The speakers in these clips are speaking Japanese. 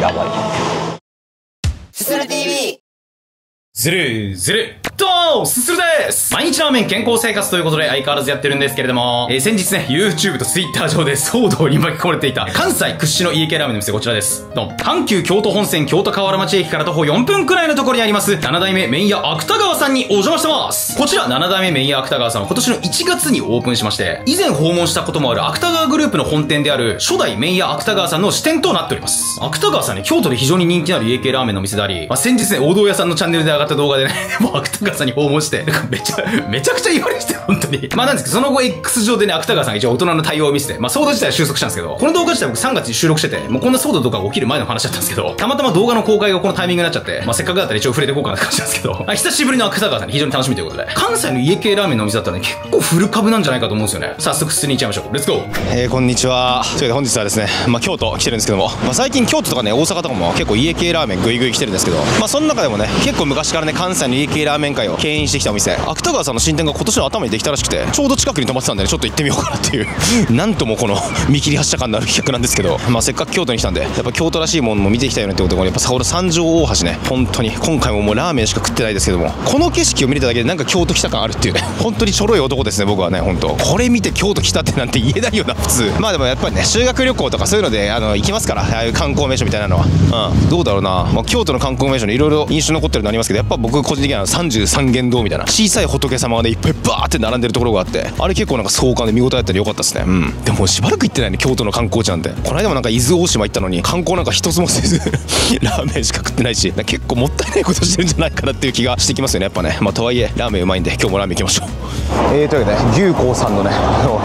やばずるずるどうもすするです毎日ラーメン健康生活ということで相変わらずやってるんですけれども、えー、先日ね、YouTube と Twitter 上で 騒動に巻き込まれていた関西屈指の家系ラーメンの店こちらです。どうも。阪急京都本線京都河原町駅から徒歩4分くらいのところにあります、7代目麺屋芥川さんにお邪魔してます。こちら7代目麺屋芥川さんは今年の1月にオープンしまして、以前訪問したこともある芥川グループの本店である初代麺屋芥川さんの支店となっております。芥川さんね、京都で非常に人気のある家系ラーメンの店であり、まあ、先日ね、王道屋さんのチャンネルで上がった動画でね、もう芥川さんに訪問して、なんかめちゃ、めちゃくちゃ言われてて、本当に。まあなんですけど、その後 X 上でね、芥川さんが一応大人の対応を見せて、まあ騒動自体は収束したんですけど、この動画自体僕3月に収録してて、もうこんな騒動とか起きる前の話だったんですけど、たまたま動画の公開がこのタイミングになっちゃって、まあせっかくだったら一応触れていこうかなって感じなんですけど、久しぶりの芥川さんに非常に楽しみということで、関西の家系ラーメンのお店だったらね、結構フル株なんじゃないかと思うんですよね。早速普通に行っちゃいましょう。レッツゴーえー、こんにちは。というわけで本日はですね、まあ京都来てるんですけども、まあ最近京都とかね、大阪とかも結構家系ラーメングイグイ来てるんですけど、まあその中でもね、結構昔からね、関西の家系ラーメン界を牽引してきたお店、芥川さんの新店が今年の頭にできたらしくてちょうど近くに泊まってたんでねちょっと行ってみようかなっていう。なんともこの見切り発車感のある企画なんですけどまあせっかく京都に来たんでやっぱ京都らしいものも見てきたよねってことでやっぱさほど三条大橋ね本当に。今回ももうラーメンしか食ってないですけどもこの景色を見れただけでなんか京都来た感あるっていうね。本当にちょろい男ですね僕はね本当。これ見て京都来たってなんて言えないよな普通。まあでもやっぱりね修学旅行とかそういうのであの行きますからああいう観光名所みたいなのは。うん。どうだろうな、まあ、京都の観光名所にいろいろ印象残ってるのありますけどやっぱ僕個人的には33間堂みたいな小さい仏様がねいっぱいバーって並んでるところがあってあれ結構なんか壮観で見応えあったり良かったですね。うん。でもしばらく行ってないね京都の観光地なんでこの間もなんか伊豆大島行ったのに観光なんか一つもせず ラーメンしか食ってないし結構もったいないことしてるんじゃないかなっていう気がしてきますよねやっぱね。まあとはいえラーメンうまいんで今日もラーメン行きましょう。えー、というわけで牛光さんのね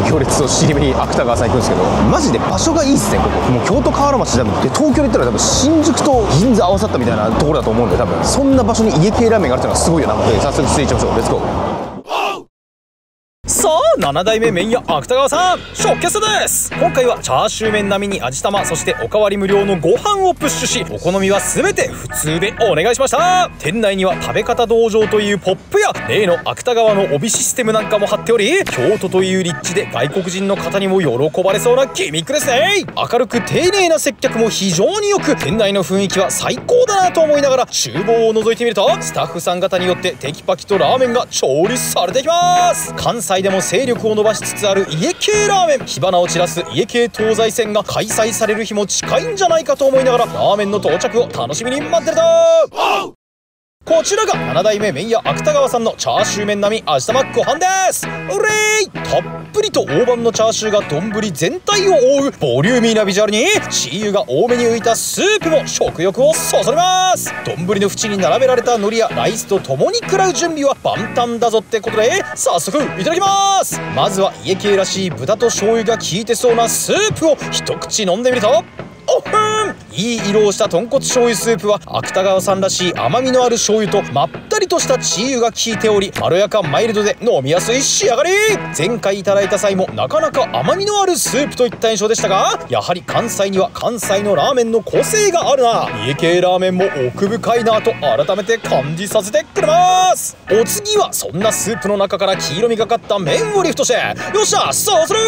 行列を尻目に芥川さん行くんですけどマジで場所がいいっすねここ。もう京都河原町で東京で言ったら多分新宿と銀座合わさったみたいなところだと思うんで多分そんな場所に家系ラーメンがあるっていうのはすごいよな。ので早速失礼しましょう。レッツゴー7代目麺屋芥川さん出血です今回はチャーシュー麺並みに味玉そしておかわり無料のご飯をプッシュしお好みは全て普通でお願いしました。店内には食べ方道場というポップや例の芥川の帯システムなんかも貼っており京都という立地で外国人の方にも喜ばれそうなギミックですね明るく丁寧な接客も非常に良く店内の雰囲気は最高だなと思いながら厨房を覗いてみるとスタッフさん方によってテキパキとラーメンが調理されていきます関西でも勢力を伸ばしつつある家系ラーメン。火花を散らす家系東西線が開催される日も近いんじゃないかと思いながらラーメンの到着を楽しみに待ってるぞこちらが7代目麺屋芥川さんのチャーシュー麺並み味玉ご飯ですうれいたっぷりと大判のチャーシューが丼全体を覆うボリューミーなビジュアルに。チー油が多めに浮いたスープも食欲をそそります。丼の縁に並べられた海苔やライスと共に食らう準備は万端だぞってことで早速いただきます。まずは家系らしい豚と醤油が効いてそうなスープを一口飲んでみると。おふんいい色をした豚骨醤油スープは芥川さんらしい甘みのある醤油とまったりとしたチー油が効いておりまろやかマイルドで飲みやすい仕上がり。前回いただいた際もなかなか甘みのあるスープといった印象でしたがやはり関西には関西のラーメンの個性があるな。家系ラーメンも奥深いなと改めて感じさせてくれますお次はそんなスープの中から黄色みがかった麺をリフトして。よっしゃそうする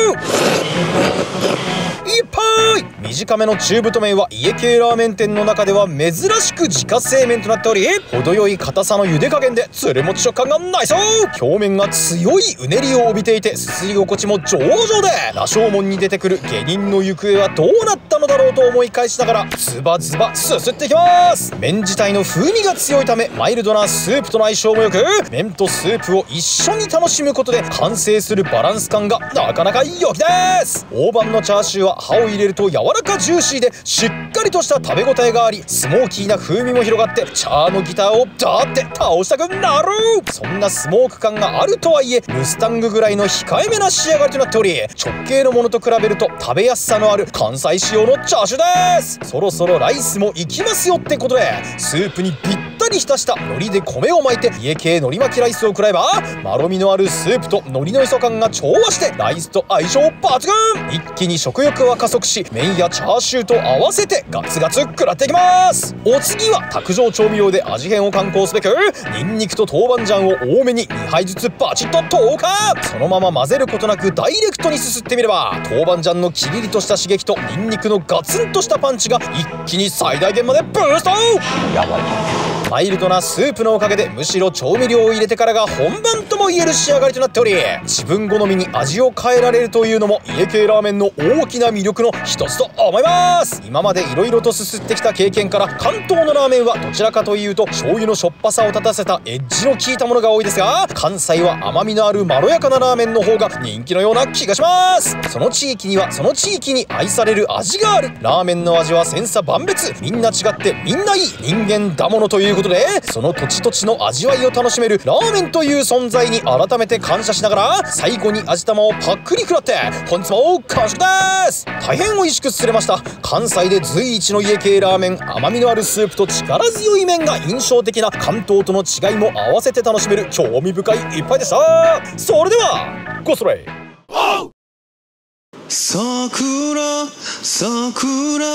いっぱい。短めの中太麺は家系ラーメン店の中では珍しく自家製麺となっており程よい硬さの茹で加減でつるもち食感がない。そう。表面が強いうねりを帯びていてすすり心地も上々で。羅生門に出てくる下人の行方はどうなったのだろうと思い返しながらズバズバすすっていきます。麺自体の風味が強いためマイルドなスープとの相性も良く麺とスープを一緒に楽しむことで完成するバランス感がなかなか良きです。大判のチャーシューは歯を入れると柔らかジューシーでしっかりとした食べ応えがありスモーキーな風味も広がってチャーのギターをダーって倒したくなる。そんなスモーク感があるとはいえムスタングぐらいの控えめな仕上がりとなっており直径のものと比べると食べやすさのある関西仕様のチャーシューです。そろそろライスもいきますよってことでスープにぴったに浸した。海苔で米を巻いて家系海苔巻きライスを食らえばまろみのあるスープと海苔の磯感が調和してライスと相性抜群。一気に食欲は加速し麺やチャーシューと合わせてガツガツ食らっていきます。お次は卓上調味料で味変を観光すべくニンニクと豆板醤を多めに2杯ずつバチッと投下。そのまま混ぜることなくダイレクトにすすってみれば豆板醤のキリリとした刺激とニンニクのガツンとしたパンチが一気に最大限までブースト。やばい。マイルドなスープのおかげでむしろ調味料を入れてからが本番とも言える仕上がりとなっており自分好みに味を変えられるというのも家系ラーメンの大きな魅力の一つと思います。今まで色々とすすってきた経験から関東のラーメンはどちらかというと醤油のしょっぱさを立たせたエッジの効いたものが多いですが関西は甘みのあるまろやかなラーメンの方が人気のような気がします。その地域にはその地域に愛される味がある。ラーメンの味は千差万別。みんな違ってみんないい人間だものということでその土地土地の味わいを楽しめるラーメンという存在に改めて感謝しながら最後に味玉をパックリ食らって本日も完食です。大変美味しくすれました。関西で随一の家系ラーメン甘みのあるスープと力強い麺が印象的な関東との違いも合わせて楽しめる興味深い一杯でした。それではごストレイ桜桜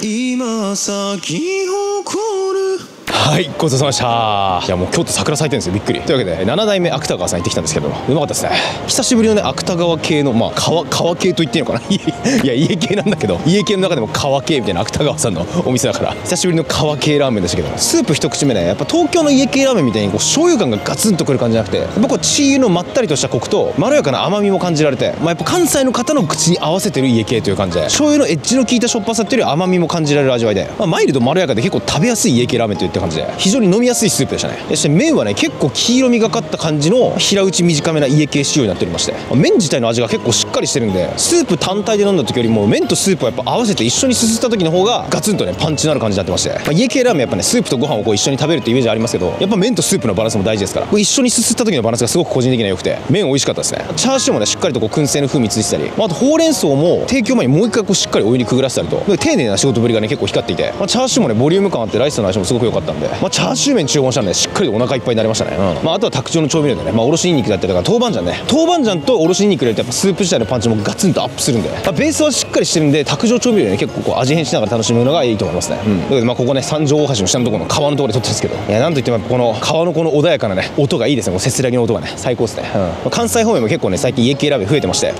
今咲き誇るはいごちそうさまでした。いやもう京都桜咲いてるんですよびっくり。というわけで7代目芥川さん行ってきたんですけどうまかったですね。久しぶりのね芥川系のまあ川川系と言っていいのかな？いや家系なんだけど家系の中でも川系みたいな芥川さんのお店だから。久しぶりの川系ラーメンでしたけどスープ一口目ねやっぱ東京の家系ラーメンみたいにこう醤油感がガツンとくる感じじゃなくてやっぱこうチー油のまったりとしたコクとまろやかな甘みも感じられて、まあ、やっぱ関西の方の口に合わせてる家系という感じで醤油のエッジの効いたしょっぱさっていうより甘みも感じられる味わいで、まあ、マイルドまろやかで結構食べやすい家系ラーメンといった感じで。非常に飲みやすいスープでしたね。そして麺はね結構黄色みがかった感じの平打ち短めな家系仕様になっておりまして。麺自体の味が結構しっかりしてるんでスープ単体で飲んだ時よりも麺とスープをやっぱ合わせて一緒にすすった時の方がガツンとねパンチのある感じになってまして、まあ、家系ラーメンやっぱねスープとご飯をこう一緒に食べるってイメージありますけどやっぱ麺とスープのバランスも大事ですから。これ一緒にすすった時のバランスがすごく個人的には良くて麺美味しかったですね。チャーシューもねしっかりとこう燻製の風味ついてたり、まあ、あとほうれん草も提供前にもう一回こうしっかりお湯にくぐらせたりと。丁寧な仕事ぶりがね結構光っていて、まあ、チャーシューもねボリューム感あってライスの味もすごく良かった。んで、まあ、チャーシュー麺注文したんでしっかりお腹いっぱいになりましたね、うん。まあ、あとは卓上の調味料でね、まあ、おろしニンニクだったりとか豆板醤ね。豆板醤とおろしニンニク入れるとやっぱスープ自体のパンチもガツンとアップするんで、まあ、ベースはしっかりしてるんで卓上調味料でね結構こう味変しながら楽しむのがいいと思いますね、うん、だけどまあここね三条大橋の下のところの川のところで撮ってるんですけど。いやなんといってもこの川のこの穏やかなね音がいいですね。このせすらぎの音がね。最高ですね、うん、関西方面も結構ね最近家系ラーメン増えてまして。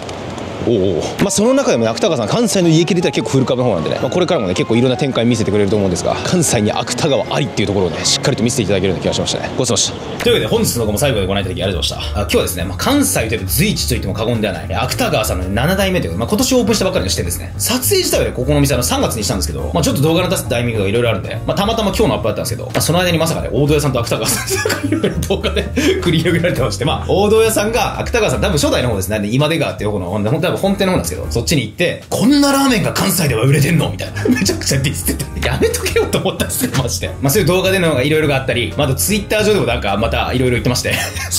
おおまあその中でもね芥川さん関西の家系で言ったら結構フル株の方なんでね、まあ、これからもね結構いろんな展開見せてくれると思うんですが関西に芥川ありっていうところをねしっかりと見せていただけるような気がしましたね。ごちそうさまでした。というわけで本日の動画も最後までご覧いただきありがとうございました。あ今日はですね、まあ、関西というと随一と言っても過言ではない芥川さんの、ね、7代目という、まあ、今年オープンしたばっかりの視点ですね。撮影自体はねここの店の3月にしたんですけど、まあ、ちょっと動画の出すタイミングがいろいろあるんで、まあ、たまたま今日のアップだったんですけど、まあ、その間にまさかね大戸屋さんと芥川さんが動画で繰り広げられてましてまあ大戸屋さんが芥川さん多分初代の方ですね今出川っていう方の本当分本店の方なんですけどそっちに行って、こんなラーメンが関西では売れてんのみたいな。めちゃくちゃディスってて、やめとけよと思ったんですよ、マジで。まあそういう動画でのがいろいろがあったり、まあ、あとツイッター上でもなんかまたいろいろ言ってまして、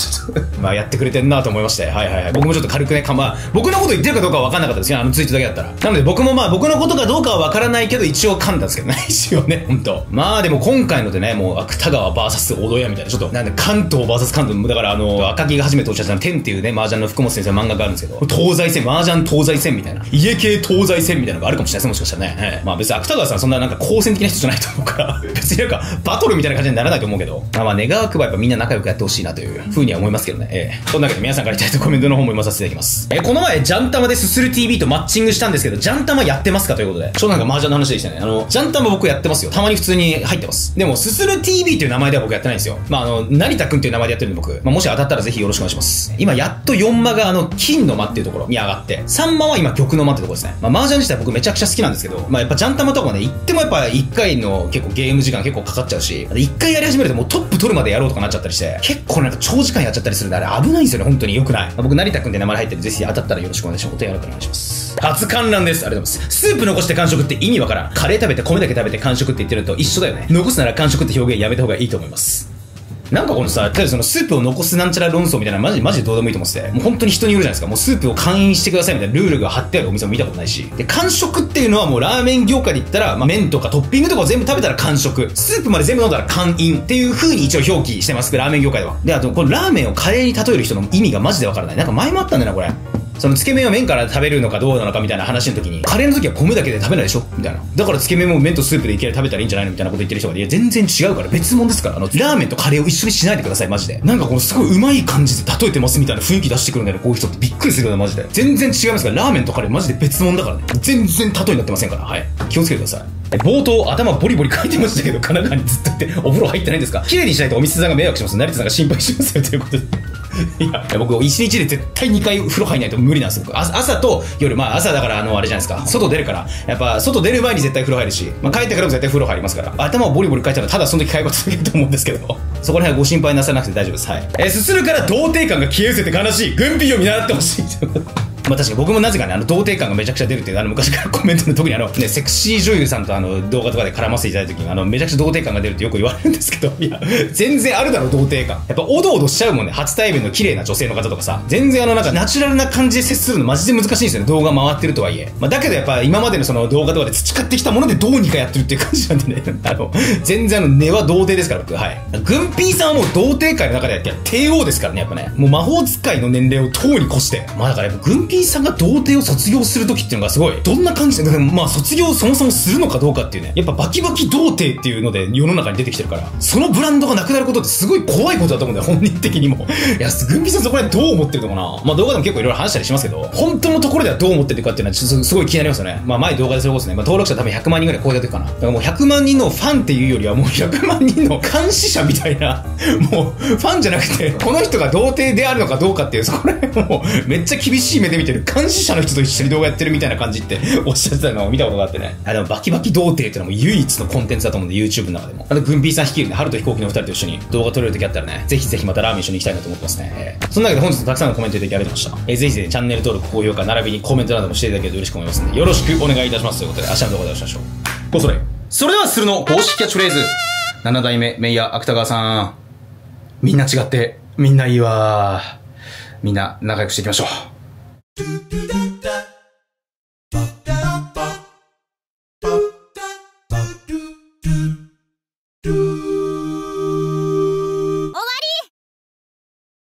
まあやってくれてんなと思いまして、はいはいはい。僕もちょっと軽くね、かま、僕のこと言ってるかどうかは分かんなかったですよ、あのツイートだけだったら。なので僕もまあ僕のことかどうかは分からないけど、一応噛んだんですけどね、一応ね、ほんと。まあでも今回のでね、もう芥川 VS 小戸屋みたいな、ちょっと、なんで関東 VS 関東、だからあの、赤木が初めておっしゃった天っていうね、麻雀の福本先生の漫画があるんですけど、東西戦、麻雀東西戦みたいな、家系東西戦みたいなのがあるかもしれないです、もしかしたらね。はいまあ別に芥川さんそんななんか好戦的な人じゃないと思うから、別になんかバトルみたいな感じにならないと思うけど、まあまあ願わくばやっぱみんな仲良くやってほしいなというふうには思いますけどね。ええそんなわけで皆さんからいただいたコメントの方も読まさせていただきます。えこの前、ジャンタマでススル TV とマッチングしたんですけど、ジャンタマやってますかということで、ちょうどなんか麻雀の話でしたね。あの、ジャンタマ僕やってますよ。たまに普通に入ってます。でも、ススル TV という名前では僕やってないんですよ。まああの、成田くんという名前でやってるんで僕、まあもし当たったらぜひよろしくお願いします。今やっと4間があの、金の間っていうところに上がって、3間は今玉の間ってとこですね。まあ麻雀自体僕めちゃくちゃ好きなんですけど、まあやっぱジャンタマとかもね、行ってもやっぱ1回の結構ゲーム時間結構かかっちゃうし、1回やり始めるともうトップ取るまでやろうとかなっちゃったりして、結構なんか長時間やっちゃったりするんで、あれ危ないんですよね、本当に良くない。まあ僕成田くんで名前入ってるんで、ぜひ当たったらよろしくお願いします。お手柔らかお願いします。初観覧です。ありがとうございます。スープ残して完食って意味わからん。カレー食べて米だけ食べて完食って言ってるのと一緒だよね。残すなら完食って表現やめた方がいいと思います。なんかこのさ、例えばそのスープを残すなんちゃら論争みたいなマジ、マジでどうでもいいと思ってて、もう本当に人によるじゃないですか。もうスープを簡易してくださいみたいなルールが貼ってあるお店も見たことないし。で、完食っていうのはもうラーメン業界で言ったら、まあ、麺とかトッピングとかを全部食べたら完食。スープまで全部飲んだら完飲っていう風に一応表記してます。ラーメン業界では。で、あと、このラーメンをカレーに例える人の意味がマジでわからない。なんか前もあったんだよな、これ。そのつけ麺は麺から食べるのかどうなのかみたいな話の時に、カレーの時は米だけで食べないでしょみたいな。だからつけ麺も麺とスープでいきなり食べたらいいんじゃないのみたいなこと言ってる人がいや、全然違うから別物ですから。あの、ラーメンとカレーを一緒にしないでください、マジで。なんかこのすごいうまい感じで例えてますみたいな雰囲気出してくるんだよね、こういう人ってびっくりするよマジで。全然違いますから、ラーメンとカレーマジで別物だからね。全然例えになってませんから、はい。気をつけてください。冒頭、頭ボリボリ書いてましたけど、神奈川にずっといて、お風呂入ってないんですか綺麗にしないとお店さんが迷惑します。成田さんが心配しますよ、ということで。いや、僕、一日で絶対2回風呂入んないと無理なんですよ。朝と夜、まあ朝だから、あの、あれじゃないですか。外出るから。やっぱ、外出る前に絶対風呂入るし、まあ帰ってからも絶対風呂入りますから。頭をボリボリ書いたら、ただその時買い事だけだと思うんですけど、そこら辺はご心配なさなくて大丈夫です。はい。えー、すするから童貞感が消え失せて悲しい。軍備を見習ってほしい。まあ確かに僕もなぜかね、あの、童貞感がめちゃくちゃ出るっていう、あの、昔からコメントの特にあの、ね、セクシー女優さんとあの、動画とかで絡ませていただいた時に、あの、めちゃくちゃ童貞感が出るってよく言われるんですけど、いや、全然あるだろ、童貞感。やっぱ、おどおどしちゃうもんね、初対面の綺麗な女性の方とかさ、全然あの、なんか、ナチュラルな感じで接するのマジで難しいんですよね、動画回ってるとはいえ。まあだけどやっぱ、今までのその動画とかで培ってきたものでどうにかやってるっていう感じなんでね、あの、全然あの、根は童貞ですから、僕、はい。グンピーさんはもう童貞界の中でやって、帝王ですからね、やっぱね。もう魔法使いの年齢をとうに越して。まあだからやっぱ、グンーさんが童貞を卒業する時っていうのがすごい、どんな感じ？で、まあ卒業そもそもするのかどうかっていうね、やっぱバキバキ童貞っていうので世の中に出てきてるから、そのブランドがなくなることってすごい怖いことだと思うんだよ、本人的にも。いや、軍備さんそこら辺どう思ってるのかな？まあ動画でも結構いろいろ話したりしますけど、本当のところではどう思ってるかっていうのはちょっとすごい気になりますよね。まあ前動画でそれこそね、まあ登録者多分100万人ぐらい超えた時かな。だからもう100万人のファンっていうよりはもう100万人の監視者みたいな、もうファンじゃなくて、この人が童貞であるのかどうかっていう、そこら辺もうめっちゃ厳しい目で見てる監視者の人と一緒に動画やってるみたいな感じって おっしゃってたのを見たことがあってね。あ、でもバキバキ童貞ってのも唯一のコンテンツだと思うんで、YouTube の中でも。あと、グンピーさん率いるね、春と飛行機の二人と一緒に動画撮れる時あったらね、ぜひぜひまたラーメン一緒に行きたいなと思ってますね。えー、そんなわけで本日もたくさんのコメントいただきありがとうございました。えー、ぜひぜひチャンネル登録、高評価、並びにコメントなどもしていただけると嬉しく思いますので、よろしくお願いいたします。ということで、明日の動画でお会いしましょう。ごそれ。それでは、するの公式キャッチフレーズ。7代目、メイヤー、芥川さん。みんな違って、みんないいわみんな仲良くしていきましょう。